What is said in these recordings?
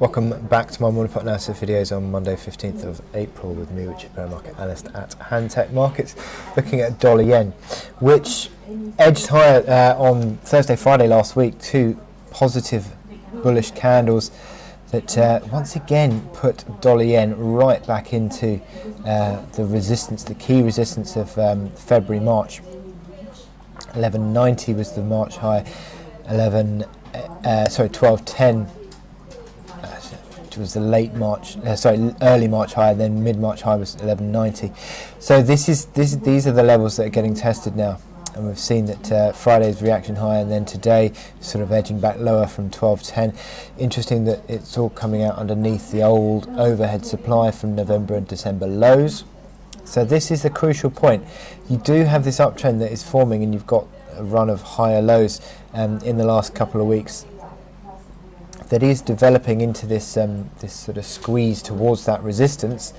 Welcome back to my morning pot analysis videos on Monday 15th of April with me, Richard Perry Market Analyst at Hantec Markets, looking at dollar yen, which edged higher uh, on Thursday, Friday last week, two positive bullish candles that uh, once again put dollar yen right back into uh, the resistance, the key resistance of um, February, March. 1190 was the March high, 11, uh, sorry, 1210 was the late March, uh, sorry, early March high, then mid March high was 1190. So this is this these are the levels that are getting tested now, and we've seen that uh, Friday's reaction high, and then today sort of edging back lower from 1210. Interesting that it's all coming out underneath the old overhead supply from November and December lows. So this is the crucial point. You do have this uptrend that is forming, and you've got a run of higher lows um, in the last couple of weeks that is developing into this um, this sort of squeeze towards that resistance.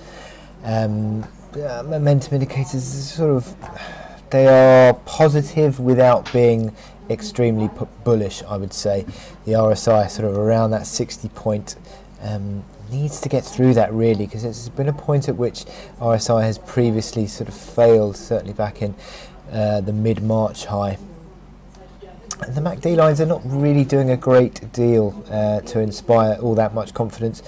Um, uh, momentum indicators sort of they are positive without being extremely bullish. I would say the RSI sort of around that 60 point. Um, needs to get through that really because it's been a point at which RSI has previously sort of failed certainly back in uh, the mid-March high the MACD lines are not really doing a great deal uh, to inspire all that much confidence.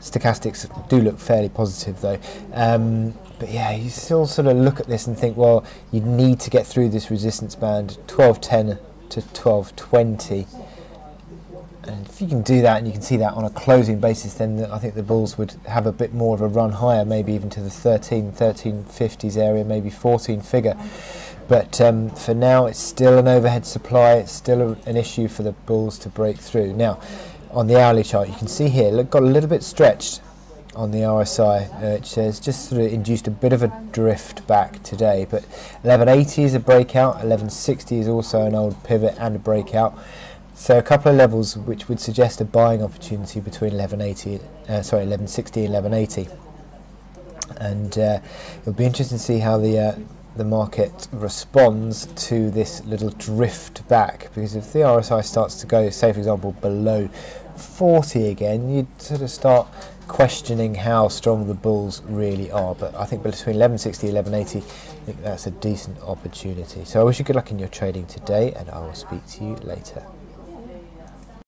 Stochastics do look fairly positive though. Um, but yeah, you still sort of look at this and think, well, you need to get through this resistance band 1210 to 1220. And if you can do that and you can see that on a closing basis, then I think the Bulls would have a bit more of a run higher, maybe even to the 13, 1350s area, maybe 14 figure. But um, for now, it's still an overhead supply. It's still a, an issue for the bulls to break through. Now, on the hourly chart, you can see here, look, got a little bit stretched on the RSI, uh, which has just sort of induced a bit of a drift back today. But 1180 is a breakout, 1160 is also an old pivot and a breakout. So a couple of levels which would suggest a buying opportunity between 1180, uh, sorry, 1160 and 1180. And uh, it'll be interesting to see how the uh, the market responds to this little drift back because if the RSI starts to go, say for example, below 40 again, you'd sort of start questioning how strong the bulls really are. But I think between 1160 and 1180, I think that's a decent opportunity. So I wish you good luck in your trading today, and I will speak to you later.